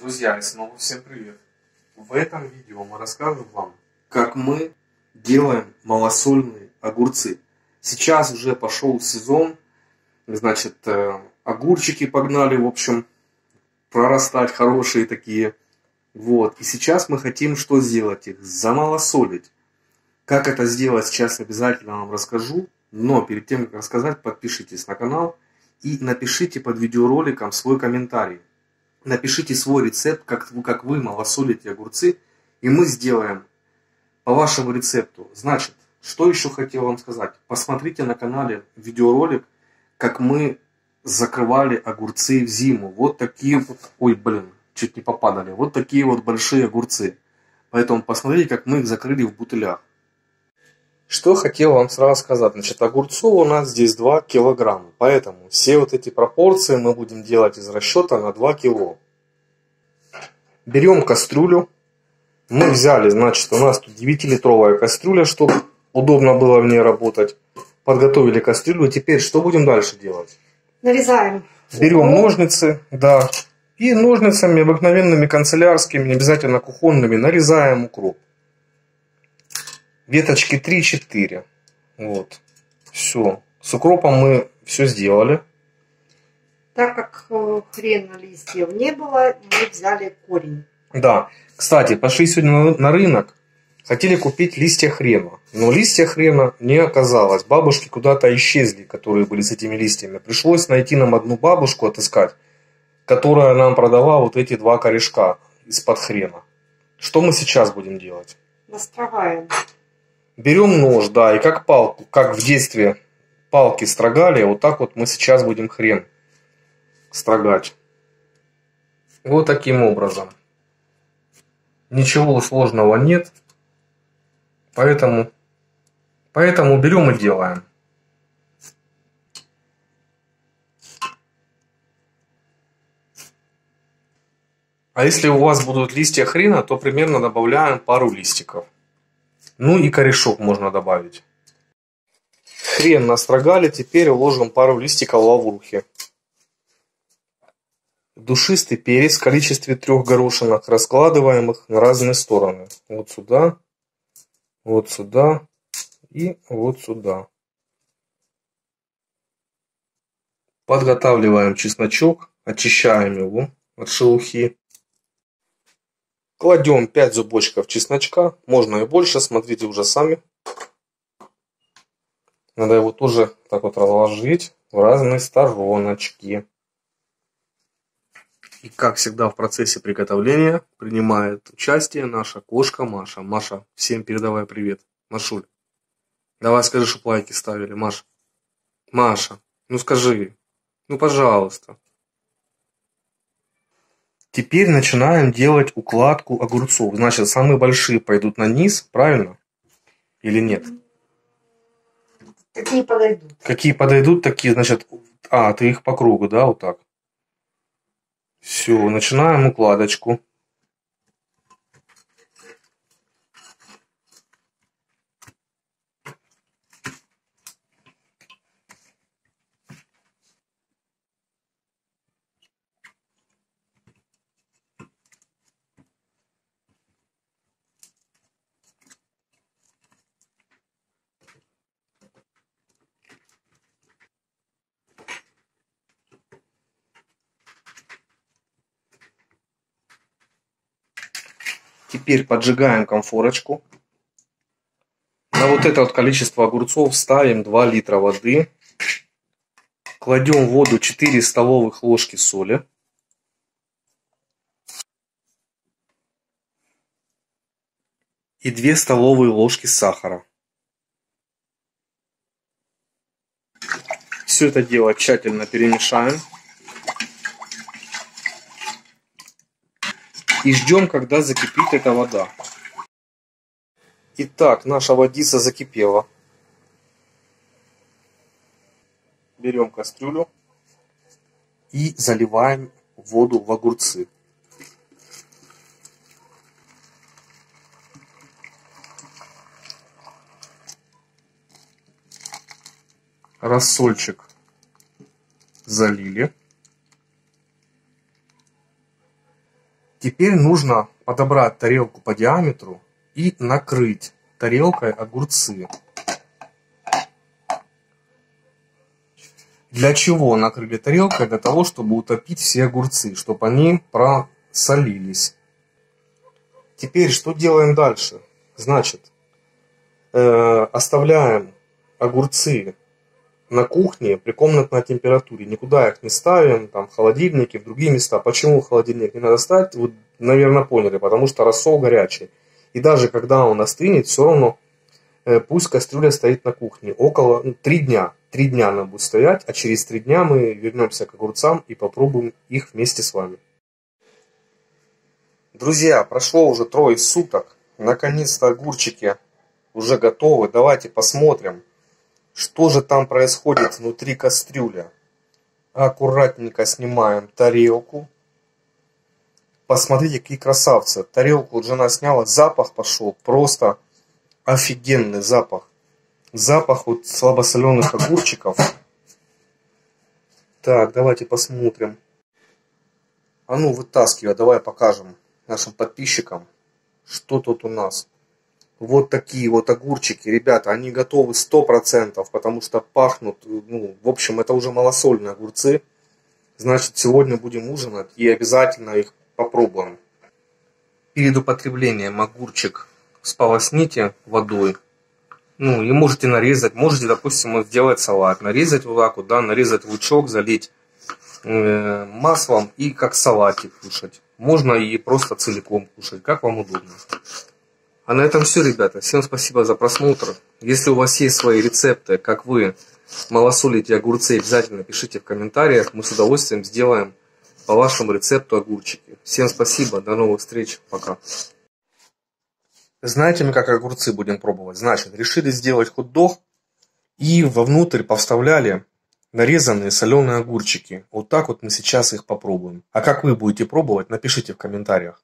Друзья, и снова всем привет! В этом видео мы расскажем вам, как мы делаем малосольные огурцы. Сейчас уже пошел сезон, значит, э, огурчики погнали, в общем, прорастать хорошие такие. Вот, и сейчас мы хотим что сделать их? Замалосолить. Как это сделать, сейчас обязательно вам расскажу. Но перед тем, как рассказать, подпишитесь на канал и напишите под видеороликом свой комментарий напишите свой рецепт, как, как вы малосолите огурцы, и мы сделаем по вашему рецепту. Значит, что еще хотел вам сказать? Посмотрите на канале видеоролик, как мы закрывали огурцы в зиму. Вот такие вот, ой, блин, чуть не попадали. Вот такие вот большие огурцы. Поэтому посмотрите, как мы их закрыли в бутылях. Что хотел вам сразу сказать. Значит, огурцов у нас здесь 2 килограмма. Поэтому все вот эти пропорции мы будем делать из расчета на 2 кило. Берем кастрюлю. Мы взяли, значит, у нас тут 9-литровая кастрюля, чтобы удобно было в ней работать. Подготовили кастрюлю. Теперь что будем дальше делать? Нарезаем. Берем ножницы, да. И ножницами обыкновенными канцелярскими, не обязательно кухонными, нарезаем укроп веточки 3-4. Вот. Все. С укропом мы все сделали. Так как э, хрена листьев не было, мы взяли корень. Да. Кстати, пошли сегодня на рынок. Хотели купить листья хрена. Но листья хрена не оказалось. Бабушки куда-то исчезли, которые были с этими листьями. Пришлось найти нам одну бабушку отыскать, которая нам продала вот эти два корешка из-под хрена. Что мы сейчас будем делать? Настрогаем. Берем нож, да, и как палку, как в детстве палки строгали, вот так вот мы сейчас будем хрен строгать. Вот таким образом. Ничего сложного нет. Поэтому, поэтому берем и делаем. А если у вас будут листья хрена, то примерно добавляем пару листиков. Ну и корешок можно добавить. Хрен настрогали, теперь уложим пару листиков лаврухи. Душистый перец в количестве трех горошинок раскладываем их на разные стороны. Вот сюда, вот сюда и вот сюда. Подготавливаем чесночок, очищаем его от шелухи. Кладем 5 зубочков чесночка, можно и больше, смотрите уже сами. Надо его тоже так вот разложить в разные стороночки. И как всегда в процессе приготовления принимает участие наша кошка Маша. Маша, всем передавай привет. Машуль, давай скажи, чтобы лайки ставили, Маша. Маша, ну скажи, ну пожалуйста. Теперь начинаем делать укладку огурцов. Значит, самые большие пойдут на низ, правильно? Или нет? Какие подойдут? Какие подойдут, такие, значит... А, ты их по кругу, да, вот так? Все, начинаем укладочку. Теперь поджигаем конфорочку. На вот это вот количество огурцов ставим 2 литра воды. Кладем в воду 4 столовых ложки соли. И 2 столовые ложки сахара. Все это дело тщательно перемешаем. И ждем, когда закипит эта вода. Итак, наша водица закипела. Берем кастрюлю и заливаем воду в огурцы. Рассольчик залили. Теперь нужно подобрать тарелку по диаметру и накрыть тарелкой огурцы. Для чего накрыли тарелкой? Для того, чтобы утопить все огурцы, чтобы они просолились. Теперь что делаем дальше? Значит, э, оставляем огурцы на кухне при комнатной температуре. Никуда их не ставим, там, в холодильнике, в другие места. Почему в холодильник не надо ставить, вы, наверное, поняли. Потому что рассол горячий. И даже когда он остынет, все равно э, пусть кастрюля стоит на кухне. Около ну, 3 дня. Три дня она будет стоять, а через три дня мы вернемся к огурцам и попробуем их вместе с вами. Друзья, прошло уже трое суток. Наконец-то огурчики уже готовы. Давайте посмотрим, что же там происходит внутри кастрюля. Аккуратненько снимаем тарелку. Посмотрите, какие красавцы. Тарелку жена сняла, запах пошел. Просто офигенный запах запах вот слабосоленых огурчиков. Так, давайте посмотрим. А ну, вытаскивай, давай покажем нашим подписчикам, что тут у нас. Вот такие вот огурчики, ребята, они готовы 100%, потому что пахнут, ну, в общем, это уже малосольные огурцы. Значит, сегодня будем ужинать и обязательно их попробуем. Перед употреблением огурчик сполосните водой ну, и можете нарезать, можете, допустим, сделать салат, нарезать вот так вот, да, нарезать лучок, залить э, маслом и как салатик кушать. Можно и просто целиком кушать, как вам удобно. А на этом все, ребята. Всем спасибо за просмотр. Если у вас есть свои рецепты, как вы малосолите огурцы, обязательно пишите в комментариях. Мы с удовольствием сделаем по вашему рецепту огурчики. Всем спасибо, до новых встреч, пока. Знаете, мы как огурцы будем пробовать? Значит, решили сделать хот-дог и вовнутрь повставляли нарезанные соленые огурчики. Вот так вот мы сейчас их попробуем. А как вы будете пробовать, напишите в комментариях.